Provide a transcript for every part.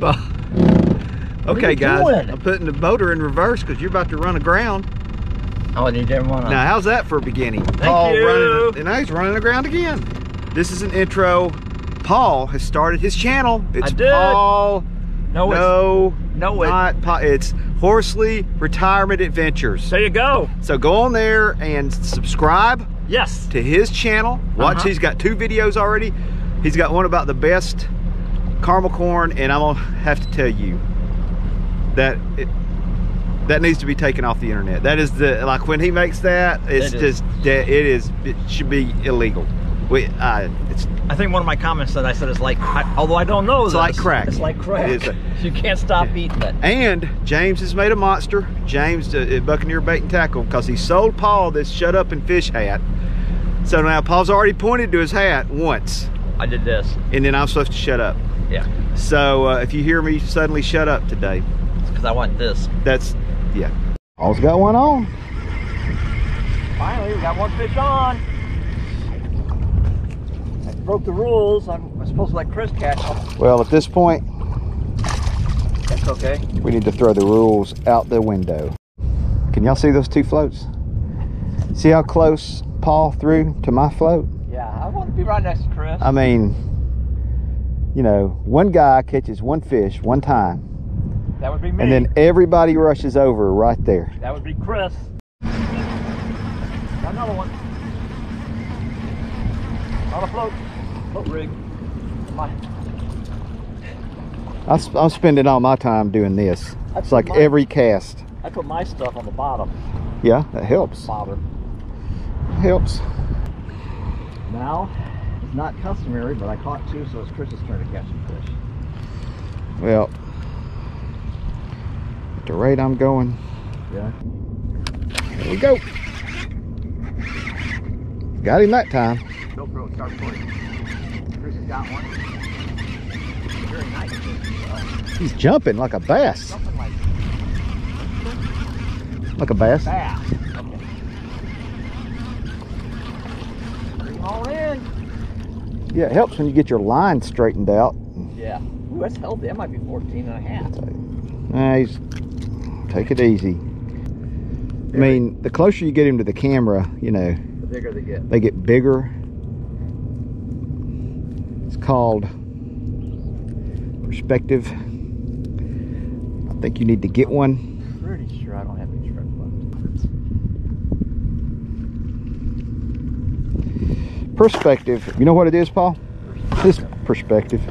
okay, guys. doing? I'm putting the motor in reverse because you're about to run aground. Oh, you didn't want to. Now, how's that for a beginning? Thank Paul you. running, and now he's running aground again. This is an intro. Paul has started his channel. It's did. Paul. no, it's, No, no, it- not Pa- It's Horsley Retirement Adventures. there you go. So go on there and subscribe Yes. to his channel. Watch, Uh-huh. he's got two videos already. He's got one about the best caramel corn, and I'm gonna have to tell you that it, that needs to be taken off the internet. That is the like when he makes that, it's It is. just that it is it should be illegal. We, uh, it's I think one of my comments said I said it's like, I, although I don't know It's like crack. It's like crack. It is a- you can't stop eating it. and James has made a monster. James uh, Buccaneer Bait and Tackle because he sold Paul this shut up and fish hat. So now Paul's already pointed to his hat once, I did this. and then I'm supposed to shut up. Yeah. So uh, if you hear me suddenly shut up today, It's because I want this. that's yeah. Paul's got one on. Finally, we got one fish on. I broke the rules. I'm, I'm supposed to let Chris catch them. Well, at this point, That's okay. we need to throw the rules out the window. Can y'all see those two floats? See how close Paul threw to my float? Yeah, I want to be right next to Chris. I mean, you know, one guy catches one fish one time, that would be me. and then everybody rushes over right there. that would be Chris. Got another one. On a float. Float rig. My, I I'm spending all my time doing this. It's like Mine. every cast. I put my stuff on the bottom. Yeah, that helps. Bother. Helps. Now, it's not customary, but I caught two, so it's Chris's turn to catch some fish. Well, at the rate I'm going, Yeah. here we go. Got him that time. GoPro, start recording. Chris has got one. Very nice. Uh, He's jumping like a bass. something like Like a bass. bass. Okay. Bring him on in. Yeah, it helps when you get your line straightened out. Yeah. Ooh, that's healthy. That might be 14 and a half. He's, take it easy. I mean, the closer you get him to the camera, you know, The bigger they get. they get bigger. It's called perspective. I think you need to get one. Pretty sure I don't have any shrimp left. Perspective. You know what it is, Paul? This perspective.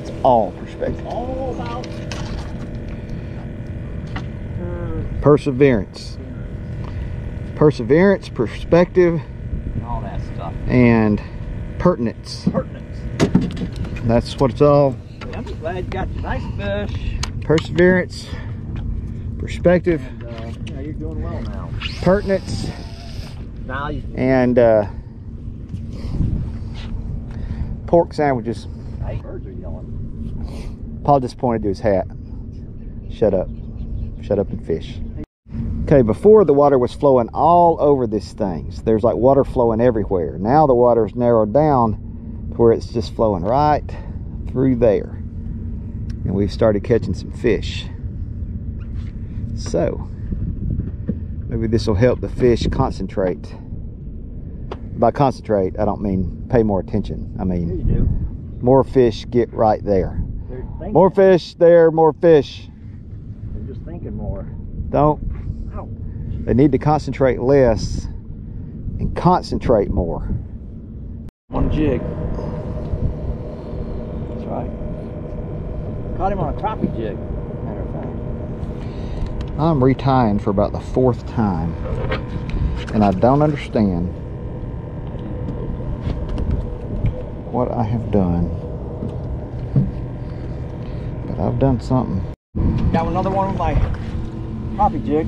It's all perspective. All about Perseverance. Perseverance, perspective, all that stuff. and pertinence. Pertinence. That's what it's all. I'm just glad you got your nice fish. Perseverance, perspective, And, uh, know, you're doing well now. pertinence, and uh, pork sandwiches. hey, birds are yelling. Paul just pointed to his hat. Shut up. Shut up and fish. Okay, before the water was flowing all over this thing. So there's like water flowing everywhere. Now the water's narrowed down to where it's just flowing right through there. And we've started catching some fish. So, maybe this will help the fish concentrate. By concentrate, I don't mean pay more attention. I mean, do. more fish get right there. More fish there, more fish. They're just thinking more. Don't. Ow. They need to concentrate less and concentrate more. On a jig. That's right. Caught him on a crappie jig. Matter of fact. I'm retying for about the fourth time. And I don't understand what I have done. But I've done something. Got another one with my crappie jig.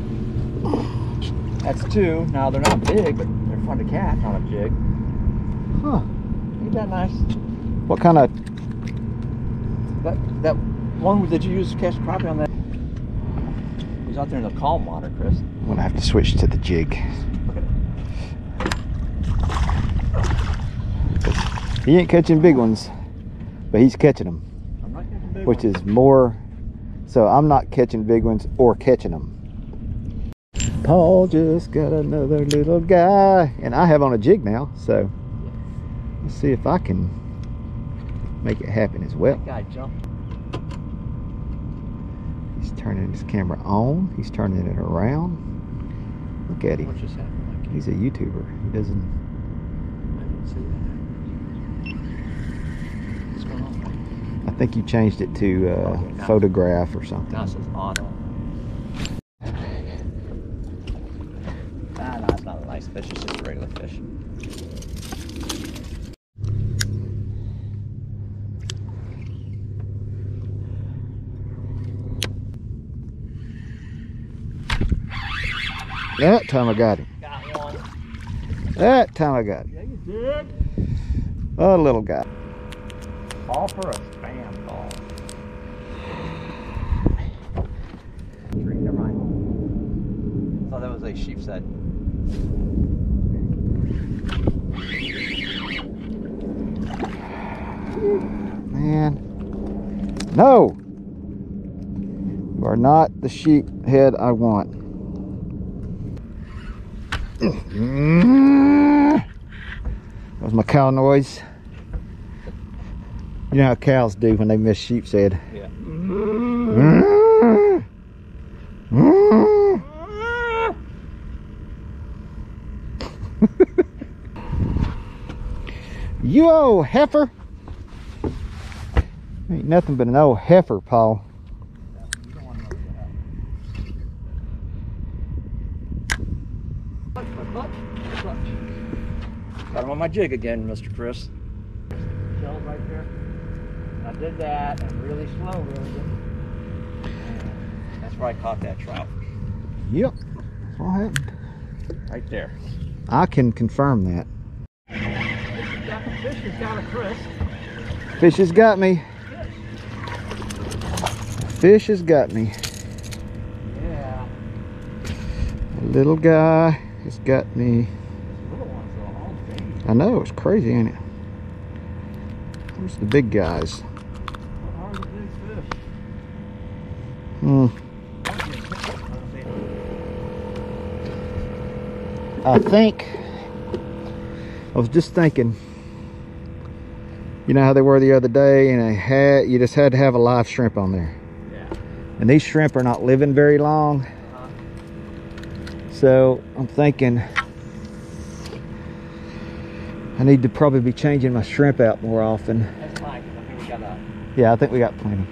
That's two. Now they're not big, but they're fun to catch on a jig. Huh. Ain't that nice? What kind of That that one that you used to catch crappie on that. He's out there in the calm water, Chris. I'm gonna have to switch to the jig. Look at it. He ain't catching big ones, but he's catching them. Catching which one. is more. So I'm not catching big ones or catching them. Paul just got another little guy, and I have on a jig now. So let's see if I can make it happen as well. That guy jumped. He's turning his camera on. He's turning it around. Look at him. What just happened? He's a YouTuber. He doesn't. I didn't see that. What's going on? I think you changed it to uh, Oh, yeah. photograph or something. It says auto. Ah, no, it's not a nice fish. It's just a regular fish. That time I got him. Got one. That time I got him. Yeah, you did. Oh, little guy. Call for a spam call. Tree, never mind. Thought that was a sheepshead. Man. No! You are not the sheep head I want. That was my cow noise. You know how cows do when they miss sheepshead. Yeah. you old heifer! Ain't nothing but an old heifer, Paul. Got him on my jig again, Mr. Chris. Shells right there. I did that and really slow, really. That's where I caught that trout. Yep. That's what happened. Right there. I can confirm that. Fish has got a Chris. Fish has got me. Fish has got me. Yeah. A little guy has got me. Little ones though, all baby. I know, it's crazy, ain't it? Where's the big guys? What are the big fish? I think I was just thinking. You know how they were the other day, and they had you just had to have a live shrimp on there. Yeah. And these shrimp are not living very long. Uh-huh. So I'm thinking I need to probably be changing my shrimp out more often. That's fine, I think we got a Yeah, I think we got plenty.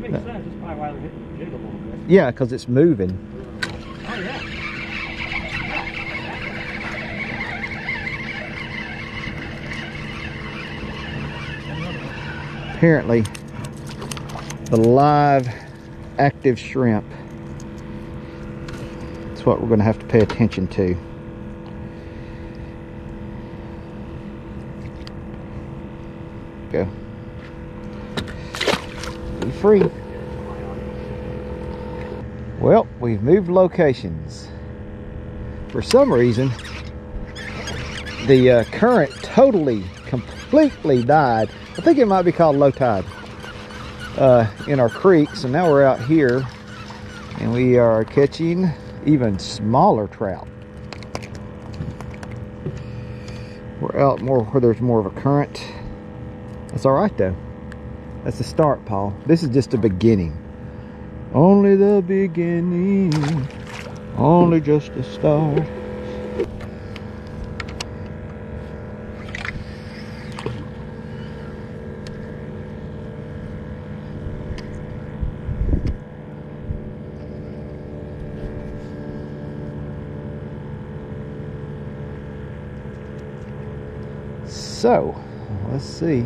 Makes sense. That's probably why they're hitting the jig a little bit. Yeah, because it's moving. Apparently, the live active shrimp. That's what we're going to have to pay attention to. Go. Be free. Well, we've moved locations. For some reason, the uh, current totally, completely died. I think it might be called low tide uh, in our creek. So now we're out here and we are catching even smaller trout. We're out more where there's more of a current. That's all right though. That's the start, Paul. This is just the beginning. Only the beginning. Only just the start. So, let's see.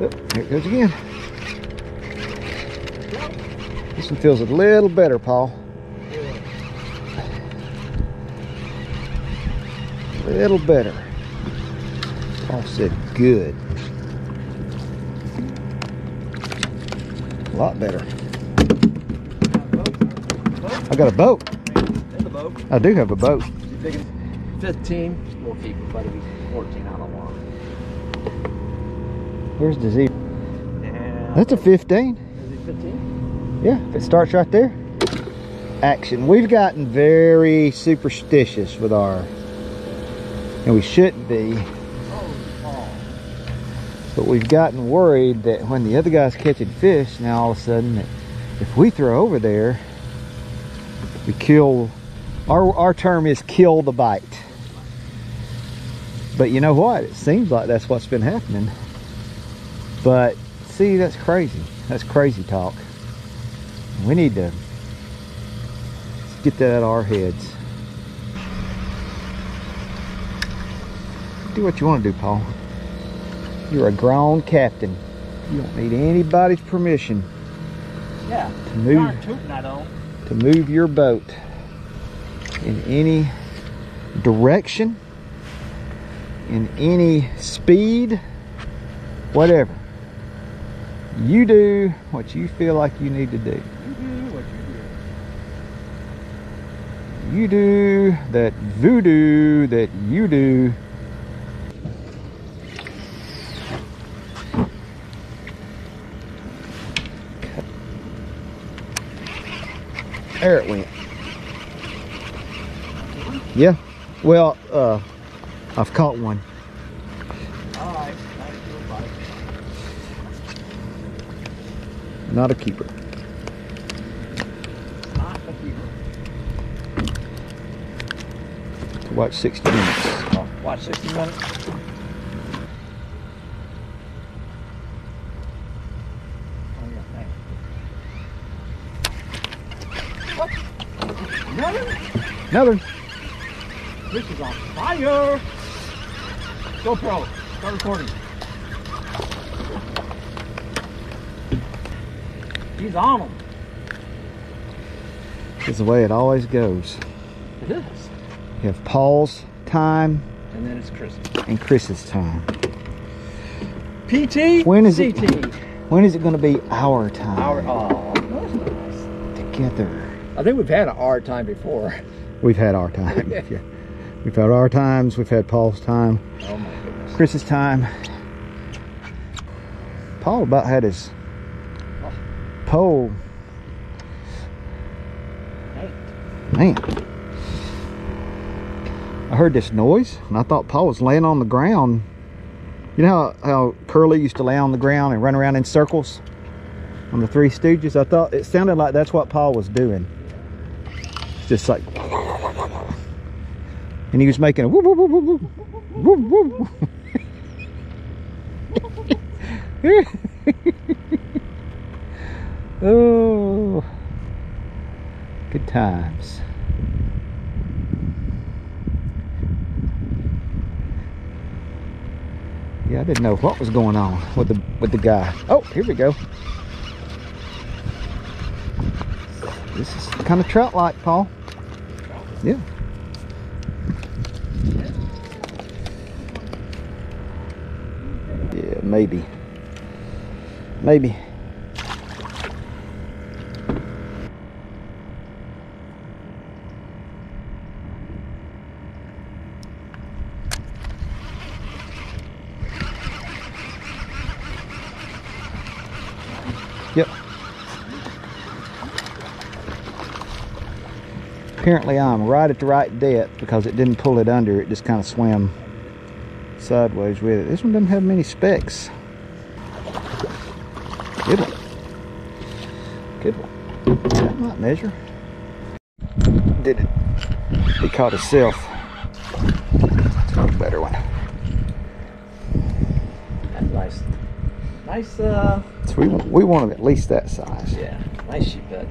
Oh, here it goes again. Feels a little better, Paul. A little better. Paul said good. A lot better. I got a boat. In the boat. I do have a boat. 15? We'll keep it, be 14 out of one. Where's the zebra? That's a 15. Is it 15? Yeah, if it starts right there. Action. We've gotten very superstitious with our, and we shouldn't be, but we've gotten worried that when the other guy's catching fish, now all of a sudden, if we throw over there, we kill, our, our term is kill the bite. But you know what? It seems like that's what's been happening. But see, that's crazy. That's crazy talk. We need to get that out of our heads. Do what you want to do, Paul. You're a grown captain. You don't need anybody's permission Yeah. to move Darn I don't. to move your boat in any direction, in any speed, whatever. You do what you feel like you need to do. You do what you do. You do that voodoo that you do. There it went. Yeah. Well, uh, I've caught one. All right. Nice little bite. Not a keeper. Not a keeper. To watch 60 minutes. Oh, watch 60 minutes. Oh, yeah, thanks. What? Another? Another. This is on fire! GoPro, start recording. He's on them. It's the way it always goes. It is. You have Paul's time And then it's Chris. and Chris's time. PT? When is it- When is it going to be our time Our, oh, nice. together? I think we've had our time before. We've had our time. Yeah. We've had our times. We've had Paul's time. Oh my goodness. Chris's time. Paul about had his. Pole. Man. I heard this noise and I thought Paul was laying on the ground. You know how, how Curly used to lay on the ground and run around in circles on the Three Stooges? I thought it sounded like that's what Paul was doing. Just like. And he was making a whoop, whoop, whoop, whoop, whoop, whoop, whoop. oh, good times. Yeah, I didn't know what was going on with the with the guy. Oh, here we go. This is kind of trout like, Paul. Yeah. Yeah, maybe. Maybe. Yep. Apparently I'm right at the right depth because it didn't pull it under. It just kind of swam sideways with it. This one doesn't have many specks. Good one. Good one. That might measure. Did it? He caught himself. That's a better one. That's nice. Nice, uh, So we want, we want them at least that size. yeah, nice sheephead.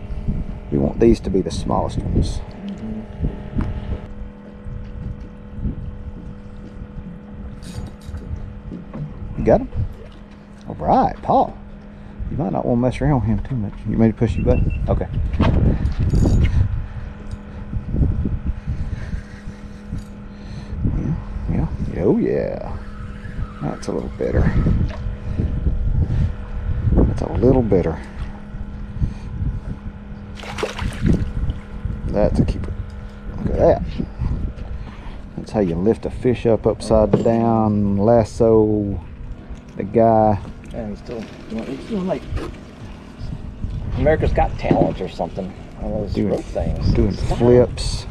We want these to be the smallest ones. Got him? All right, Paul. You might not want to mess around with him too much. You to push your button? Okay. Yeah, yeah, oh yeah. That's a little better. That's a little better. That's a keeper. Look at that. That's how you lift a fish up upside down, lasso the guy. Yeah, he's still he's doing like America's Got Talent or something. One of those Doing- things. Doing flips.